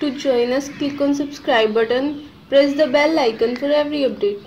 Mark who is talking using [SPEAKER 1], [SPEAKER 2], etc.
[SPEAKER 1] To join us, click on subscribe button. Press the bell icon for every update.